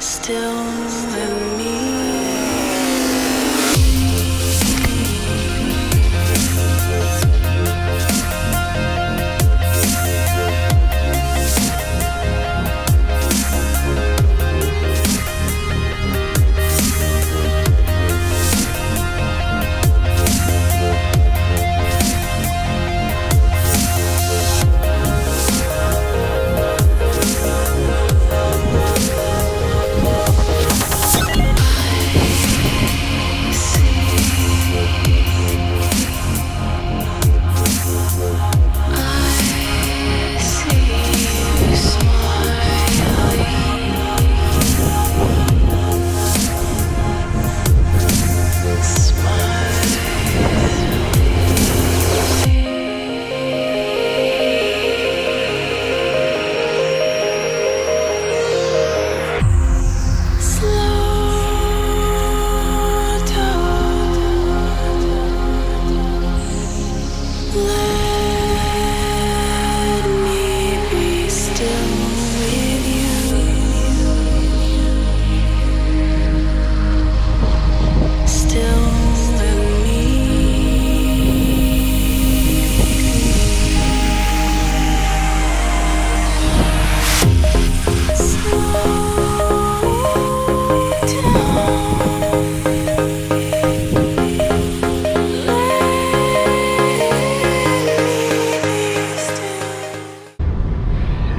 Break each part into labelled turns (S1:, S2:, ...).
S1: still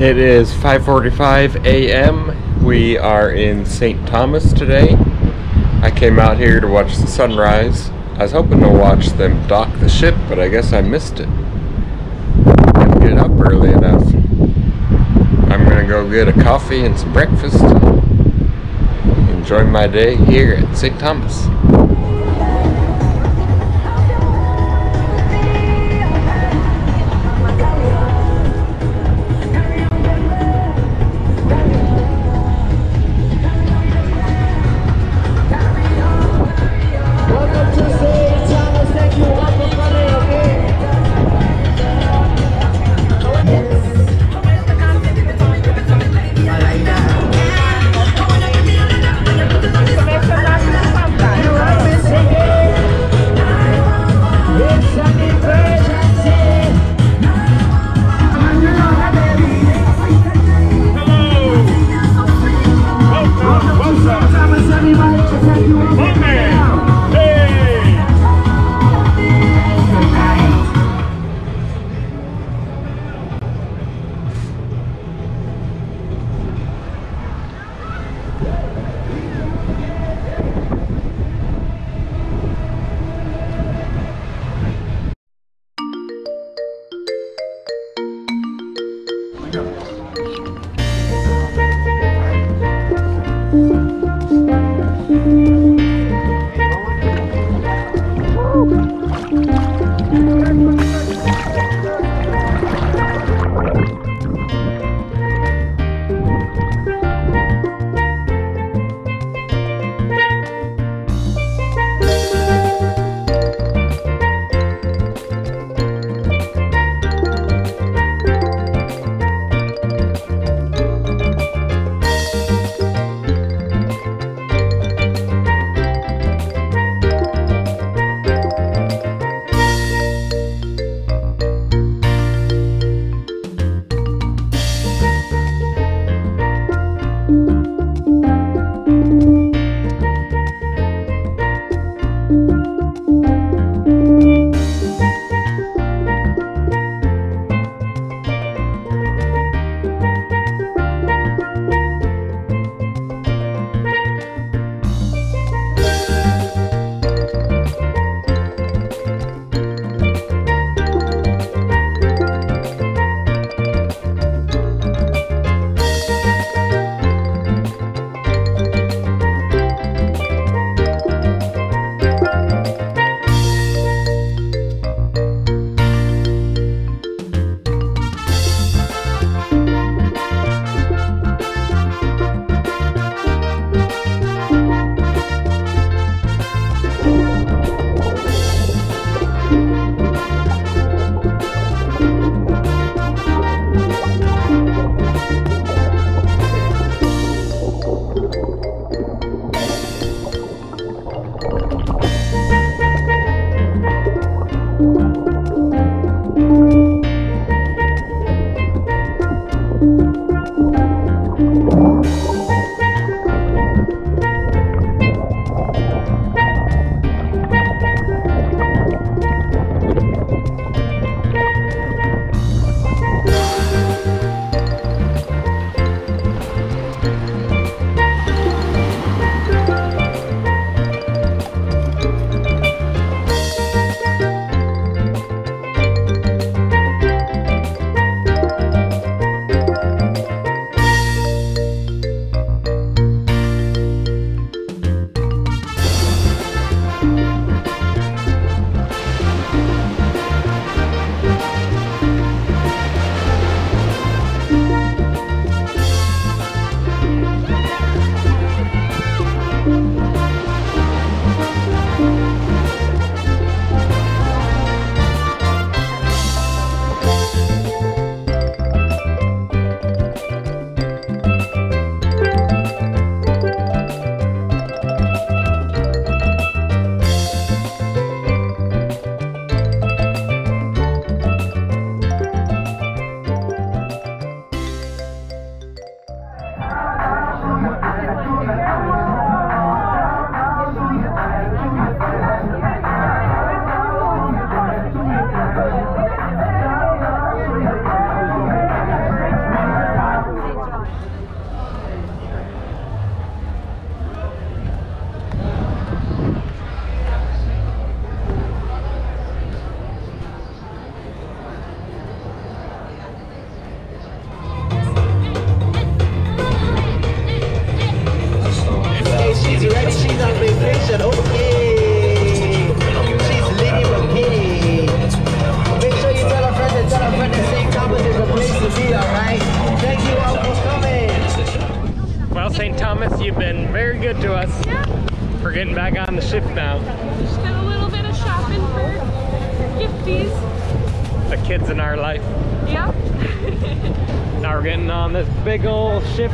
S2: It is 5:45 a.m. We are in St. Thomas today. I came out here to watch the sunrise. I was hoping to watch them dock the ship, but I guess I missed it. Didn't get up early enough. I'm gonna go get a coffee and some breakfast. Enjoy my day here at St. Thomas.
S1: Very good to us.
S3: Yeah.
S1: We're getting back on the ship now.
S3: Just did a little bit of shopping for gifties.
S1: The kids in our life.
S3: Yeah.
S1: Now we're getting on this big old ship